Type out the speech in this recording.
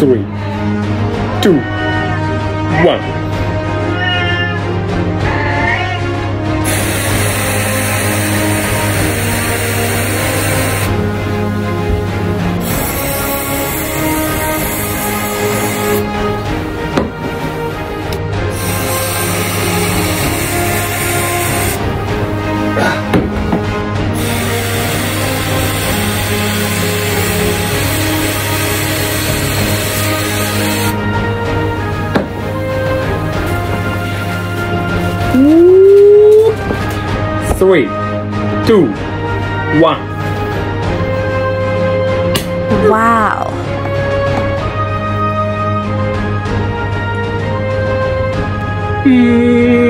three, two, one. Three, two, one. Wow. Mm.